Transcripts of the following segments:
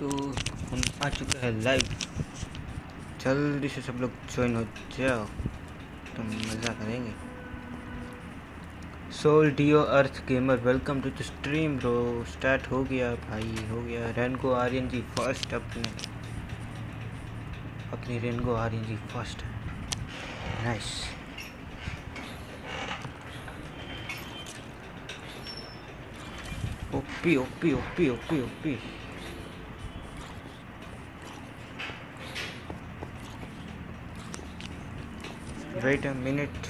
तो हम आ चुके हैं लाइव जल्दी से सब लोग ज्वाइन हो जाओ तो मज़ा करेंगे। सोल डियो अर्थ gamer welcome to the stream bro start हो गया भाई, हो गया। रेनगो आर्यन जी फ़र्स्ट अपने। अपने रेनगो Aryan ji first nice OP OP OP OP OP. wait a minute.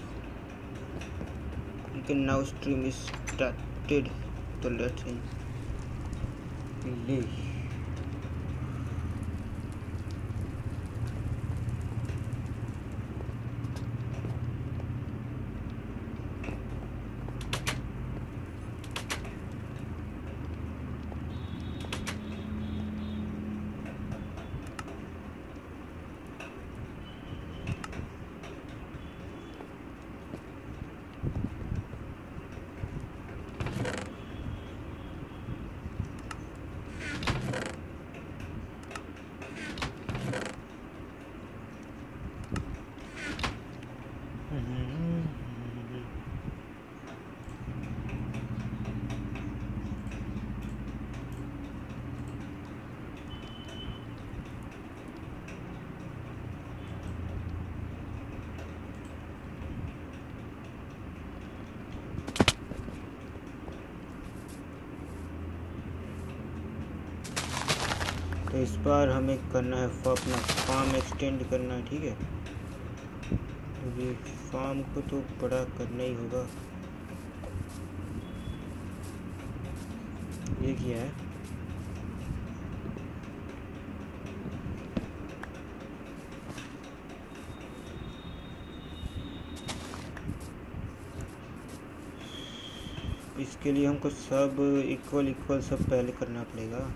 can now stream is started. So let's in इस बार हमें करना है अपना फार्म एक्सटेंड करना है, ठीक है? ये फार्म को तो बड़ा करना ही होगा। ये क्या है। इसके लिए हमको सब इक्वल इक्वल सब पहले करना पड़ेगा।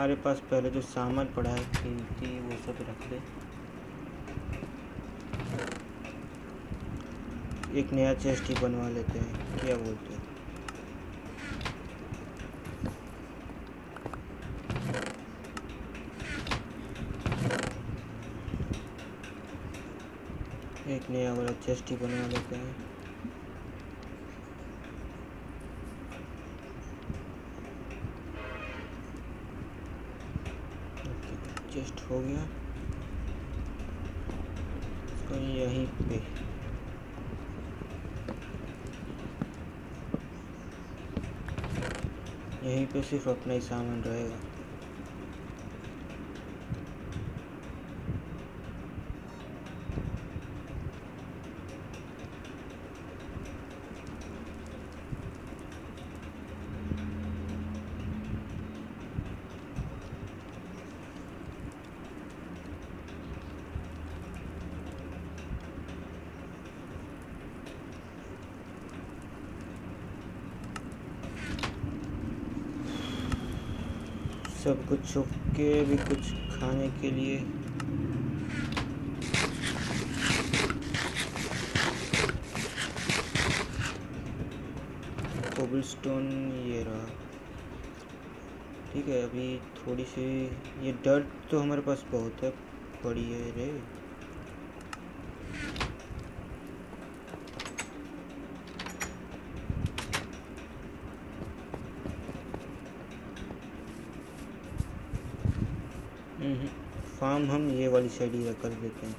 हमारे पास पहले जो सामान पड़ा है कीमती वो सब रख दे। एक नया चेस्ट ही बनवा लेते हैं। क्या बोलते हैं? एक नया वाला चेस्ट ही बनवा लेते हैं चेस्ट हो गया इसको यहीं पे पे सिर्फ़ अपना ही सामान रहेगा। सब कुछ छुप के भी कुछ खाने के लिए। कोबलस्टोन ये रहा। ठीक है, अभी थोड़ी सी, ये डर्ट तो हमारे पास बहुत है, पड़ी है रे हम्म, फार्म हम ये वाली साइड ही कर देते हैं।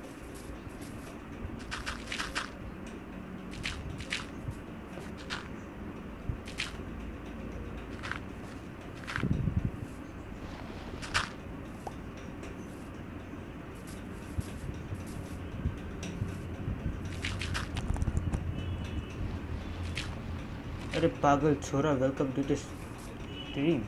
अरे पागल छोरा वेलकम टू द स्ट्रीम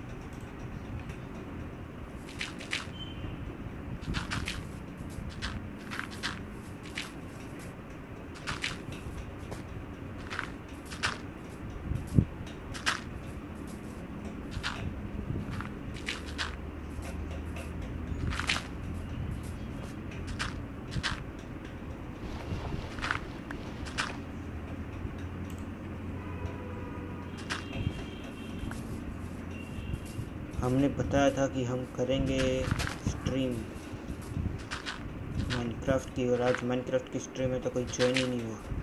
कि हम करेंगे स्ट्रीम माइनक्राफ्ट की और आज माइनक्राफ्ट की स्ट्रीम में तो कोई ज्वाइन ही नहीं हुआ।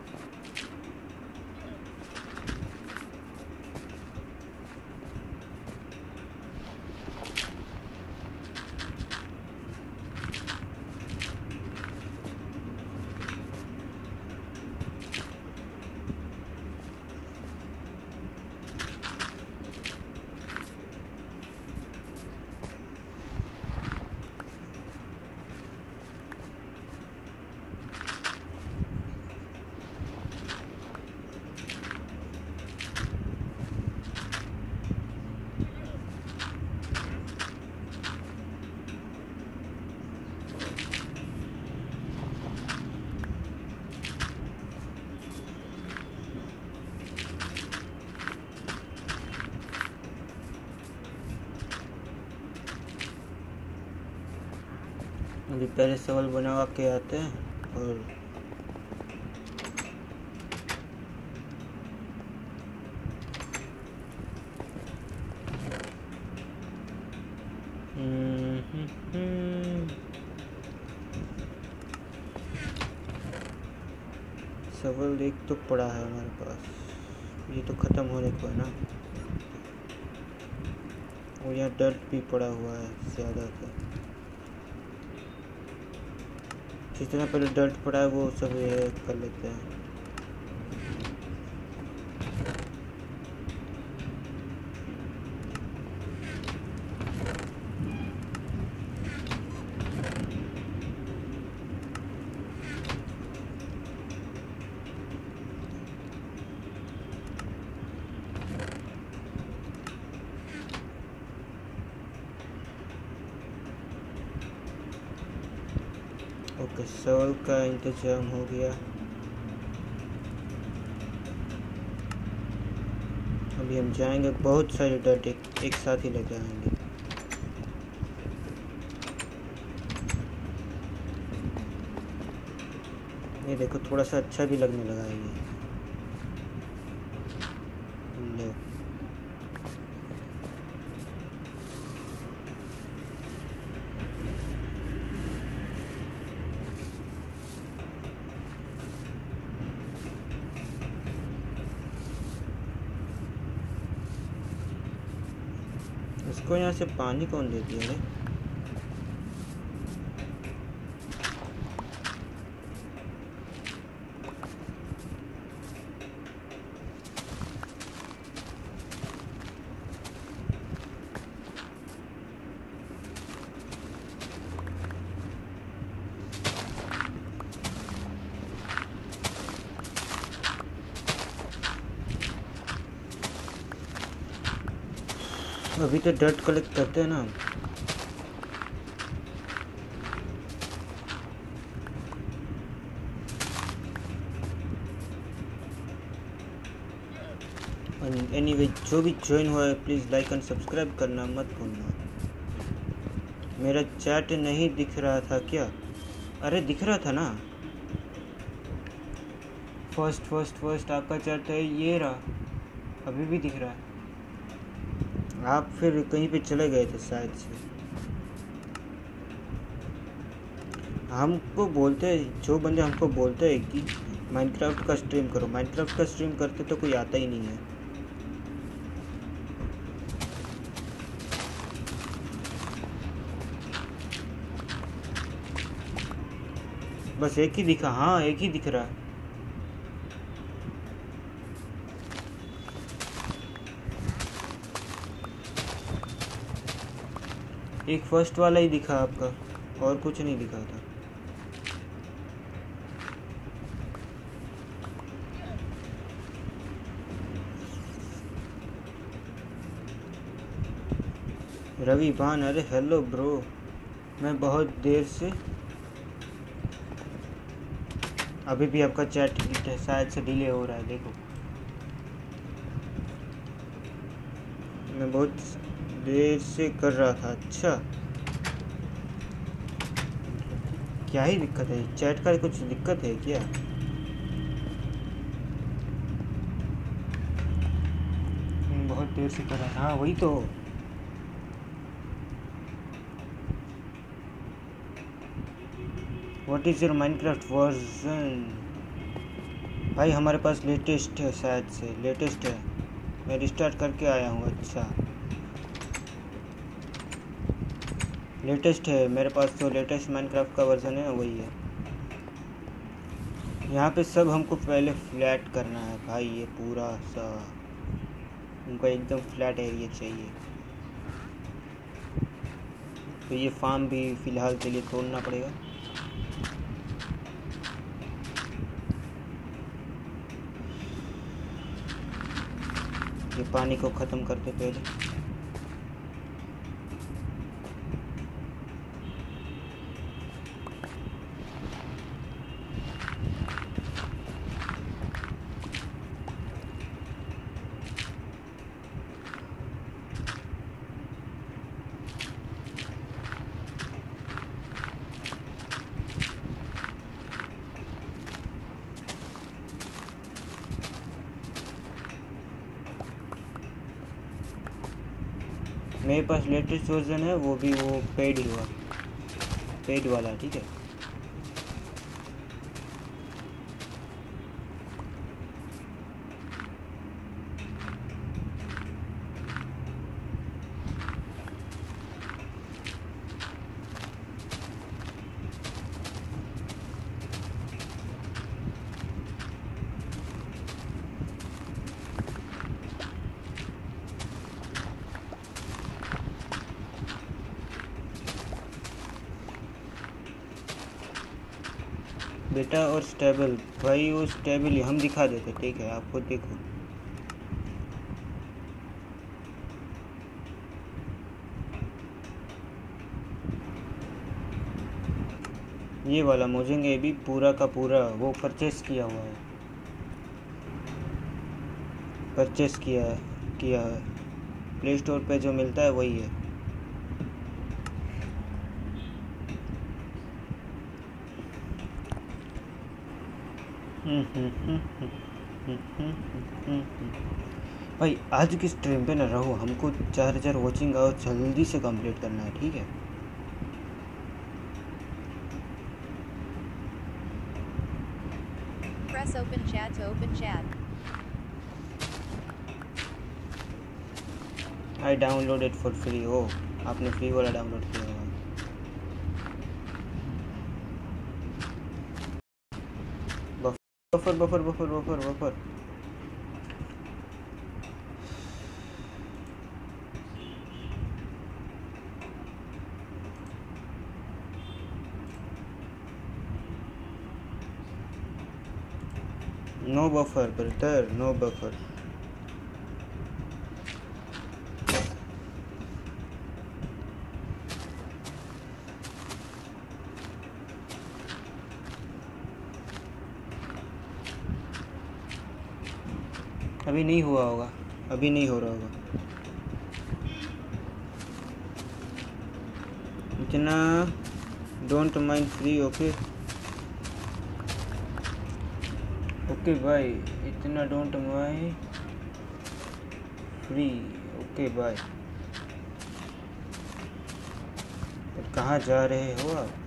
पहले सवाल बनवा के आते हैं और सवाल एक तो पड़ा है हमारे पास। ये तो ख़त्म होने को है ना। और यहाँ डर्ट भी पड़ा हुआ है ज़्यादा का जितना पहले डर्ट पड़ा है वो सब ये कर लेते हैं। ओके का इंतज़ाम हो गया। अभी हम जाएँगे बहुत सारे डट एक, एक साथ ही लेके आएँगे। ये देखो थोड़ा सा अच्छा भी लगने लगा है ये लो इसको यहाँ से पानी कौन देती दिया अभी तो डर्ट कलेक्ट करते हैं ना हम। एनीवे जो भी ज्वाइन हुआ है प्लीज़ लाइक एंड सब्सक्राइब करना मत भूलना। मेरा चैट नहीं दिख रहा था क्या? अरे दिख रहा था ना। फ़र्स्ट फ़र्स्ट फ़र्स्ट आपका चैट है ये रहा। अभी भी दिख रहा। है आप फिर कहीं पे चले गए थे शायद से। हमको बोलते हैं, जो बंदे हमको बोलते हैं कि माइनक्राफ्ट का स्ट्रीम करो। माइनक्राफ्ट का स्ट्रीम करते तो कोई आता ही नहीं है। बस एक ही दिखा हाँ एक ही दिख रहा है। एक फ़र्स्ट वाला ही दिखा आपका, और कुछ नहीं दिखा था। रवि भान, अरे हेलो ब्रो मैं बहुत देर से, अभी भी आपका चैट शायद से डिले हो रहा है, देखो। मैं बहुत देर से कर रहा था। अच्छा। क्या ही दिक्कत है? चैट का कुछ दिक्कत है क्या? बहुत देर से कर रहा था। हाँ वही तो। What is your Minecraft version भाई, हमारे पास लेटेस्ट है शायद से। लेटेस्ट है। मैं रिस्टार्ट करके आया हूँ। अच्छा। लेटेस्ट है, मेरे पास जो लेटेस्ट माइनक्राफ्ट का वर्जन है, वही है। यहाँ पे सब हमको पहले फ्लैट करना है। भाई, ये पूरा सा हमको एकदम फ्लैट एरिया चाहिए। तो ये फार्म भी फ़िलहाल के लिए तोड़ना पड़ेगा। ये पानी को ख़त्म करते पहले। पास लेटेस्ट वर्जन है वो भी वो पेड ही हुआ। पेड वाला ठीक है? बेटा और स्टेबल। भाई, वो स्टेबल हम दिखा देते, ठीक है? आप खुद देखो। ये वाला मोजेंगे भी पूरा का पूरा, वो परचेस किया हुआ है। परचेस किया किया है। प्ले स्टोर पे जो मिलता है, वही है। भाई आज की स्ट्रीम पे ना रहो हमको चार हज़ार वॉचिंग और जल्दी से कंप्लीट करना है ठीक है Press open chat to open chat. I download it for free हो आपने फ्री वाला डाउनलोड किया होगा buffer buffer buffer buffer no buffer brother no buffer अभी नहीं हुआ होगा। अभी नहीं हो रहा होगा। इतना don't mind free okay okay bye इतना don't mind free okay bye कहाँ जा रहे हो आप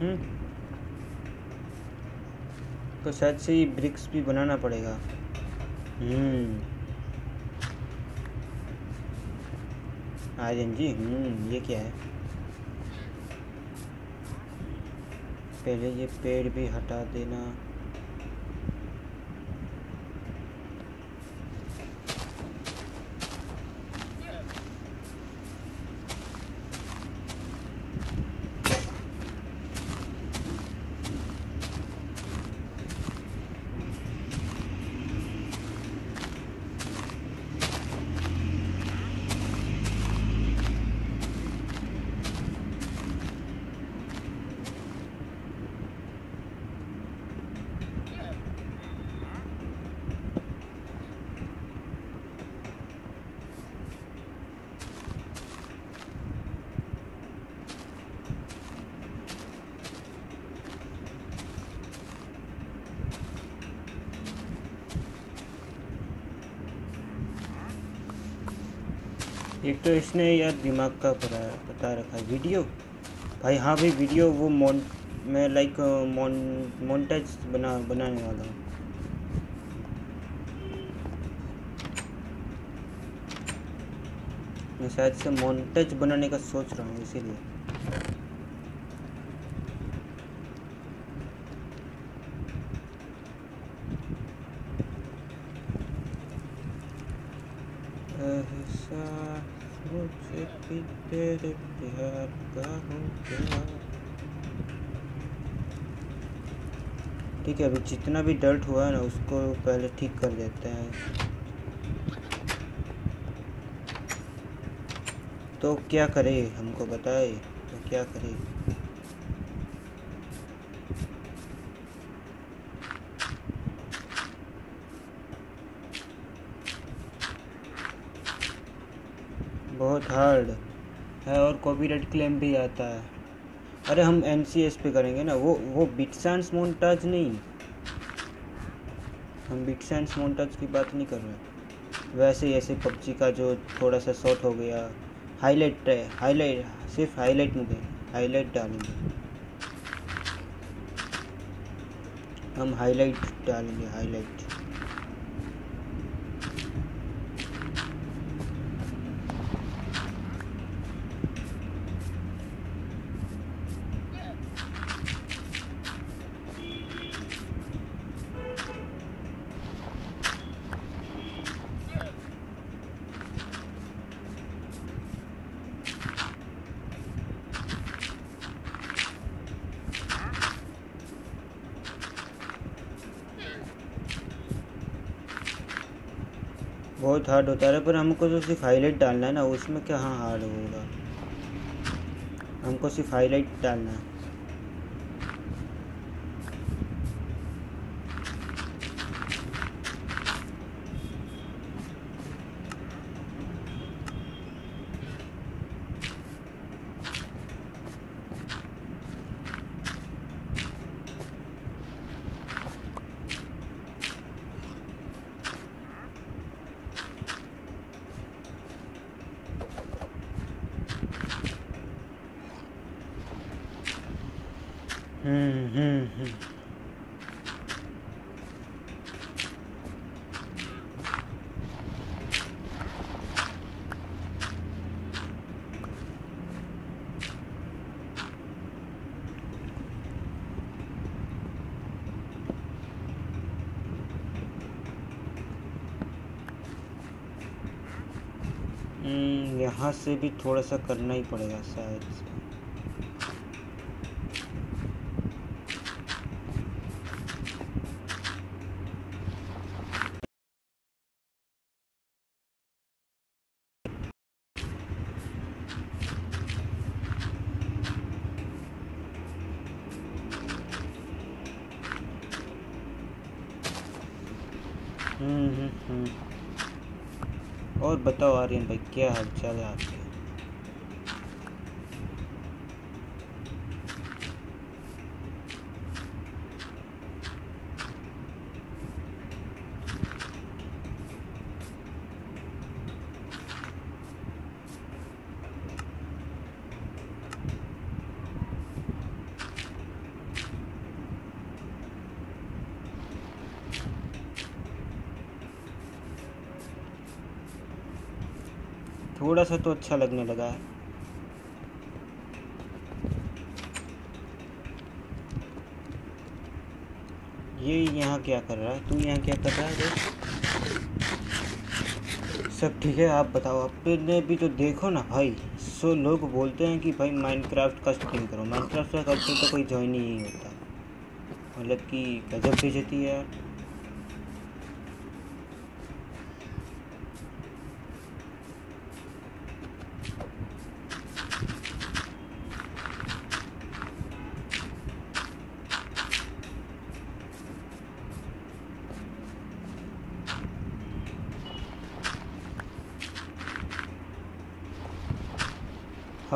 हम्म तो शायद से ये ब्रिक्स भी बनाना पड़ेगा। हम्म। आर्यन जी हम्म ये क्या है? पहले ये पेड़ भी हटा देना। एक तो इसने यार दिमाग का पता बता रखा है वीडियो। भाई हाँ भाई, वीडियो वो मोन मैं लाइक मोन मोन्टेज बना, बनाने वाला हूँ। मैं शायद से मोन्टेज बनाने का सोच रहा हूँ, इसीलिए। मुझे भी तेरे प्यार का हूँ ठीक है, अभी जितना भी डर्ट हुआ है ना, उसको पहले ठीक कर देते हैं। तो क्या करे? हमको बताए तो क्या करे? हार्ड है और कॉपीराइट क्लेम भी आता है। अरे हम एन सी एस पे करेंगे ना, वो वो बिटसेंस मोन्टाज नहीं। हम बिटसेंस मोन्टाज की बात नहीं कर रहे वैसे ऐसे पबजी का जो थोड़ा सा शॉर्ट हो गया हाईलाइट है हाईलाइट सिर्फ़ हाईलाइट दें हाईलाइट डालेंगे। हम हाईलाइट डालेंगे हाईलाइट बहुत हार्ड होता है। पर हमको जो सिर्फ़ हाईलाइट डालना है ना, उसमें क्या हाँ हार्ड होगा हमको सिर्फ़ हाईलाइट डालना है। हम्म यहाँ से भी थोड़ा सा करना ही पड़ेगा शायद और बताओ आर्यन भाई क्या हाल चाल है आपके? थोड़ा सा तो अच्छा लगने लगा है। ये यहाँ क्या कर रहा है? तू यहाँ क्या कर रहा है? देख। सब ठीक है, आप बताओ, आपने भी तो देखो ना भाई। सो लोग बोलते हैं कि भाई माइनक्राफ्ट का स्ट्रीम करो। माइनक्राफ्ट का करते तो कोई ज्वाइन ही नहीं होता। मतलब कि गजब बेचती है यार।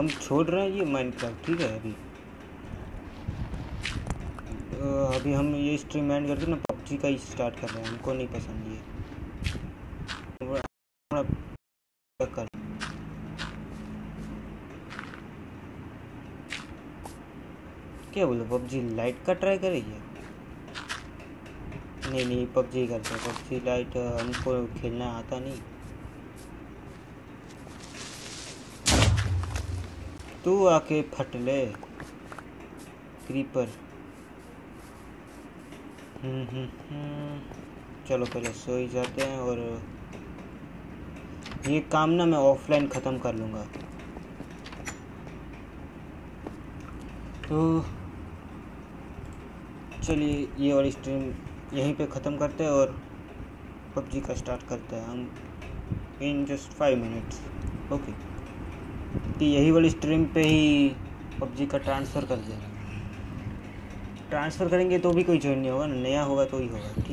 हम छोड़ रहे हैं ये माइनक्राफ्ट ठीक है अभी? अभी हम ये स्ट्रीम एंड करके ना पबजी का ही स्टार्ट कर रहे हैं, हमको नहीं पसंद ये। कर। क्या बोलो पबजी लाइट का ट्राई करेगी? नहीं नहीं पबजी करते पबजी लाइट हमको खेलना आता नहीं। तू आके फट ले क्रीपर हम्म हम्म हम्म। चलो, पहले सो ही जाते हैं और ये काम ना मैं ऑफलाइन ख़त्म कर लूँगा। तो चलिए, ये वाली स्ट्रीम यहीं पे ख़त्म करते हैं और पबजी का स्टार्ट करते हैं। हम in just five minutes okay कि यही वाली स्ट्रीम पे ही पबजी का ट्रांसफ़र कर दें। ट्रांसफ़र करेंगे तो भी कोई ज्वाइन नहीं होगा, नया होगा तो ही होगा, ठीक?